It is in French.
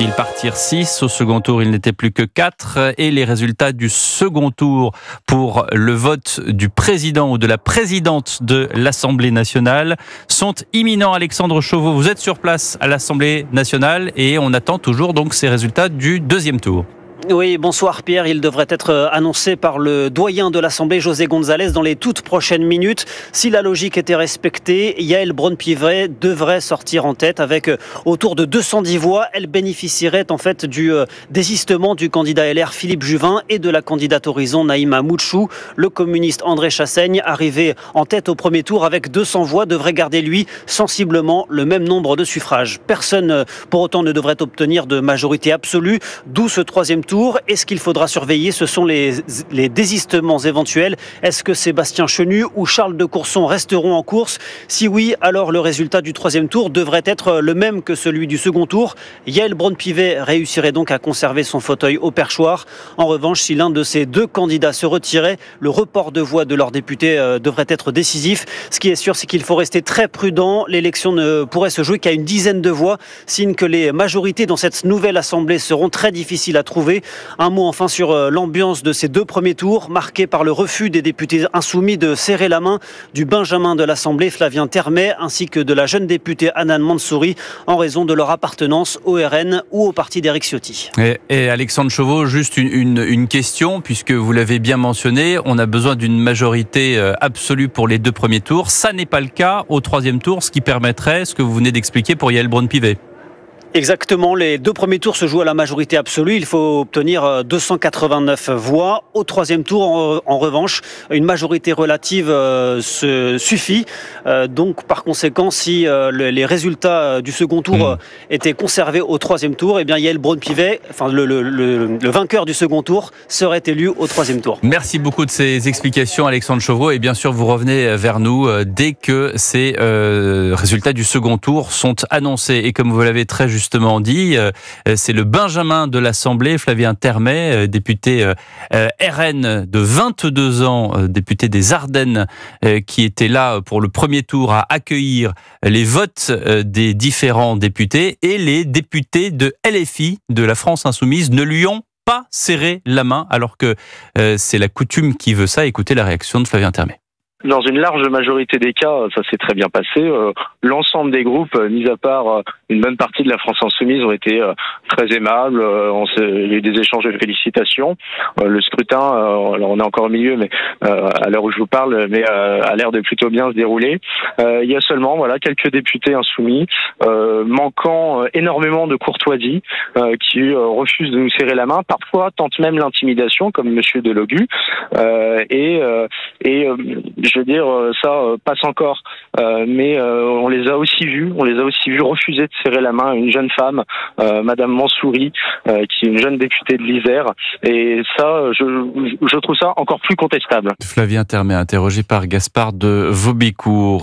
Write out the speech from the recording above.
Ils partirent 6. Au second tour, il n'était plus que 4. Et les résultats du second tour pour le vote du président ou de la présidente de l'Assemblée nationale sont imminents. Alexandre Chauveau, vous êtes sur place à l'Assemblée nationale et on attend toujours donc ces résultats du deuxième tour. Oui, bonsoir Pierre. Il devrait être euh, annoncé par le doyen de l'Assemblée, José González, dans les toutes prochaines minutes. Si la logique était respectée, Yael Braun-Pivet devrait sortir en tête avec euh, autour de 210 voix. Elle bénéficierait en fait du euh, désistement du candidat LR Philippe Juvin et de la candidate Horizon Naïma Mouchou. Le communiste André Chassaigne, arrivé en tête au premier tour avec 200 voix, devrait garder lui sensiblement le même nombre de suffrages. Personne pour autant ne devrait obtenir de majorité absolue, d'où ce troisième tour et ce qu'il faudra surveiller, ce sont les, désistements éventuels. Est-ce que Sébastien Chenu ou Charles de Courson resteront en course? Si oui, alors le résultat du troisième tour devrait être le même que celui du second tour. Yael Braun-Pivet réussirait donc à conserver son fauteuil au perchoir. En revanche, si l'un de ces deux candidats se retirait, le report de voix de leur député euh, devrait être décisif. Ce qui est sûr, c'est qu'il faut rester très prudent. L'élection ne pourrait se jouer qu'à une dizaine de voix, signe que les majorités dans cette nouvelle Assemblée seront très difficiles à trouver. Un mot enfin sur euh, l'ambiance de ces deux premiers tours, marqués par le refus des députés insoumis de serrer la main du Benjamin de l'Assemblée, Flavien Termet, ainsi que de la jeune députée Anan Mansouri, en raison de leur appartenance au RN ou au parti d'Éric Ciotti. Et, Alexandre Chauveau, juste une, question, puisque vous l'avez bien mentionné, on a besoin d'une majorité euh, absolue pour les deux premiers tours. Ça n'est pas le cas au troisième tour, ce qui permettrait ce que vous venez d'expliquer pour Yael Braun-Pivet. Exactement, les deux premiers tours se jouent à la majorité absolue. Il faut obtenir 289 euh, voix. Au troisième tour, en, revanche, une majorité relative euh, se suffit. Euh, donc, par conséquent, si les résultats du second tour hmm. étaient conservés au troisième tour, eh bien, Yael Braun-Pivet, enfin, le, le, vainqueur du second tour, serait élu au troisième tour. Merci beaucoup de ces explications, Alexandre Chauvreau. Et bien sûr, vous revenez vers nous dès que ces résultats du second tour sont annoncés. Et comme vous l'avez très justement justement dit. Euh, c'est le Benjamin de l'Assemblée, Flavien Termet, euh, député euh, RN de 22 ans, député des Ardennes, qui était là pour le premier tour à accueillir les votes des différents députés et les députés de LFI, de la France Insoumise, ne lui ont pas serré la main alors que c'est la coutume qui veut ça. Écoutez la réaction de Flavien Termet. Dans une large majorité des cas, ça s'est très bien passé. Euh, l'ensemble des groupes, euh, mis à part euh, une bonne partie de la France insoumise, ont été très aimables. On il y a eu des échanges de félicitations. Le scrutin, alors on est encore au milieu, mais à l'heure où je vous parle, mais a l'air de plutôt bien se dérouler. Il y a seulement voilà quelques députés insoumis manquant énormément de courtoisie qui refusent de nous serrer la main, parfois tentent même l'intimidation, comme Monsieur Delogu. et et je veux dire, euh, ça euh, passe encore. Euh, mais on les a aussi vus, on les a aussi vus refuser de serrer la main à une jeune femme, Madame Mansouri, qui est une jeune députée de l'Isère. Et ça, je, je trouve ça encore plus contestable. Flavien Termet, interrogé par Gaspard de Vaubicourt.